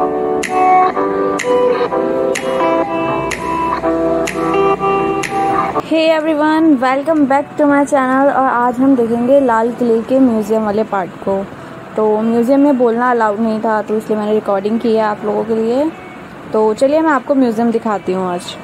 Hey everyone welcome back to my channel और आज हम देखेंगे लाल किले के म्यूज़ियम वाले पार्ट को। तो म्यूज़ियम में बोलना अलाउड नहीं था तो इसलिए मैंने रिकॉर्डिंग की है आप लोगों के लिए। तो चलिए मैं आपको म्यूज़ियम दिखाती हूँ आज।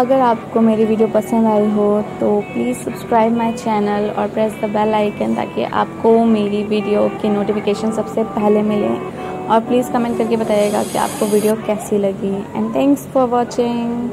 अगर आपको मेरी वीडियो पसंद आई हो तो प्लीज़ सब्सक्राइब माय चैनल और प्रेस द बेल आइकन ताकि आपको मेरी वीडियो के नोटिफिकेशन सबसे पहले मिले। और प्लीज़ कमेंट करके बताइएगा कि आपको वीडियो कैसी लगी। And thanks for watching